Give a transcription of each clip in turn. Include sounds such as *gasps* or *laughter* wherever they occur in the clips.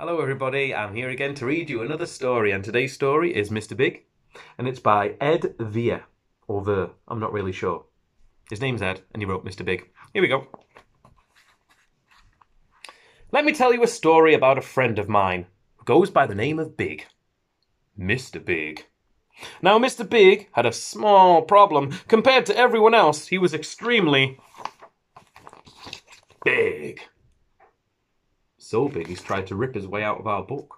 Hello, everybody. I'm here again to read you another story, and today's story is Mr. Big, and it's by Ed Veer, or Ver, I'm not really sure. His name's Ed, and he wrote Mr. Big. Here we go. Let me tell you a story about a friend of mine who goes by the name of Big. Mr. Big. Now, Mr. Big had a small problem. Compared to everyone else, he was extremely big. So big he's tried to rip his way out of our book.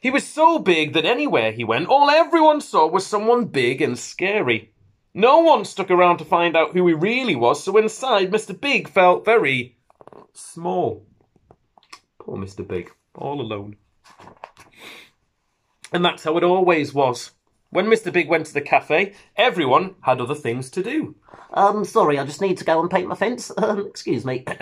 He was so big that anywhere he went, all everyone saw was someone big and scary. No one stuck around to find out who he really was, so inside, Mr. Big felt very small. Poor Mr. Big, all alone. And that's how it always was. When Mr. Big went to the cafe, everyone had other things to do. Um, sorry, I just need to go and paint my fence. *laughs* Um, excuse me. *coughs*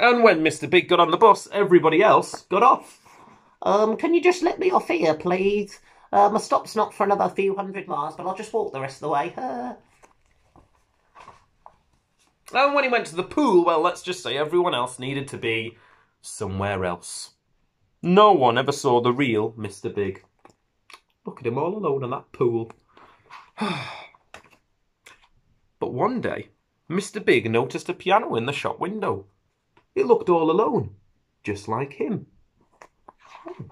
And when Mr. Big got on the bus, everybody else got off. um, can you just let me off here, please? Uh, my stop's not for another few hundred miles, but I'll just walk the rest of the way. Uh, And when he went to the pool, well, let's just say everyone else needed to be somewhere else. No one ever saw the real Mr. Big. Look at him all alone in that pool. *sighs* but one day, Mr. Big noticed a piano in the shop window. It looked all alone, just like him. Hmm.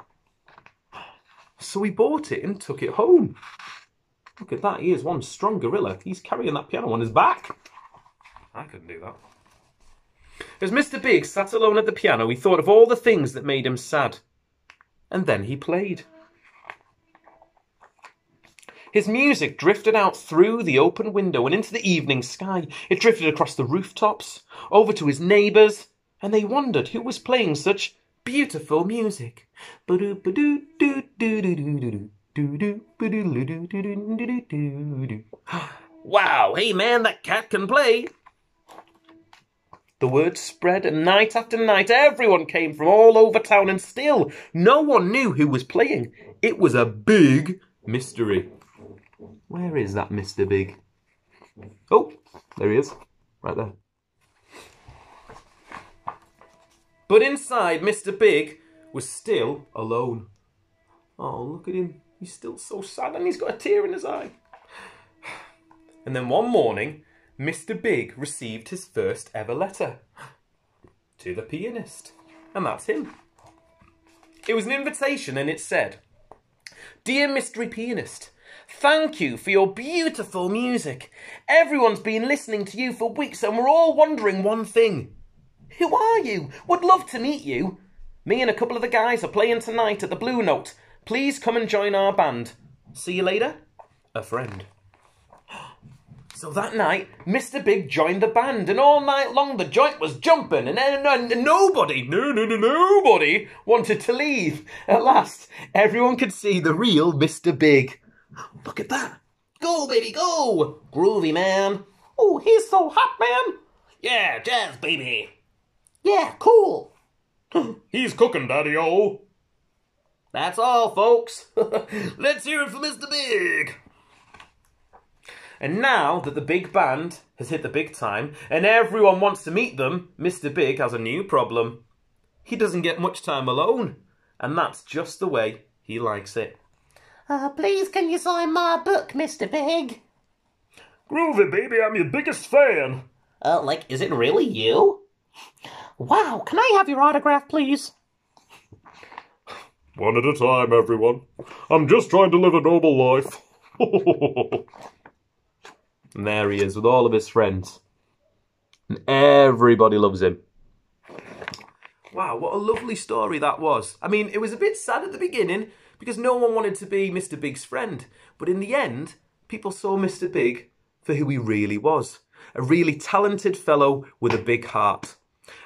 So he bought it and took it home. Look at that, he is one strong gorilla. He's carrying that piano on his back. I couldn't do that. As Mr. Big sat alone at the piano, he thought of all the things that made him sad. And then he played. His music drifted out through the open window and into the evening sky. It drifted across the rooftops, over to his neighbours, and they wondered who was playing such beautiful music. *gasps* Wow, hey man, that cat can play. The word spread, and night after night, everyone came from all over town, and still no one knew who was playing. It was a big mystery. Where is that Mr. Big? Oh, there he is, right there. But inside, Mr. Big was still alone. Oh, look at him. He's still so sad, and he's got a tear in his eye. And then one morning, Mr. Big received his first ever letter to the pianist. And that's him. It was an invitation and it said, Dear Mystery Pianist, thank you for your beautiful music. Everyone's been listening to you for weeks and we're all wondering one thing. Who are you? Would love to meet you. Me and a couple of the guys are playing tonight at the Blue Note. Please come and join our band. See you later. A friend. *gasps* So that night, Mr. Big joined the band, and all night long the joint was jumping, and, and, and nobody, no, no, no, nobody wanted to leave. At last, everyone could see the real Mr. Big. Look at that. Go, baby, go. Groovy, man. oh, he's so hot, man. Yeah, jazz, baby. Yeah, cool. *laughs* He's cooking, Daddy-O. That's all, folks. *laughs* Let's hear it for Mr. Big. And now that the big band has hit the big time and everyone wants to meet them, Mr. Big has a new problem. He doesn't get much time alone. And that's just the way he likes it. Uh, please, can you sign my book, Mr. Big? Groovy, baby, I'm your biggest fan. Uh, like, is it really you? Wow, can I have your autograph, please? One at a time, everyone. I'm just trying to live a noble life. And *laughs* there he is with all of his friends. And everybody loves him. Wow, what a lovely story that was. I mean, it was a bit sad at the beginning because no one wanted to be Mr. Big's friend. But in the end, people saw Mr. Big for who he really was a really talented fellow with a big heart.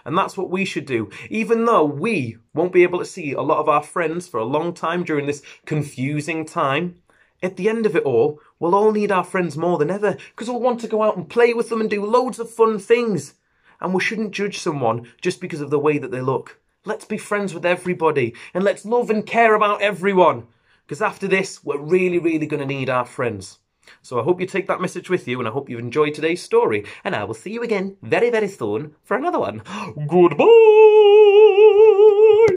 And that's what we should do. Even though we won't be able to see a lot of our friends for a long time during this confusing time, at the end of it all, we'll all need our friends more than ever because we'll want to go out and play with them and do loads of fun things. And we shouldn't judge someone just because of the way that they look. Let's be friends with everybody and let's love and care about everyone. Because after this, we're really, really going to need our friends. So I hope you take that message with you, and I hope you've enjoyed today's story. And I will see you again very, very soon for another one. *gasps* Goodbye!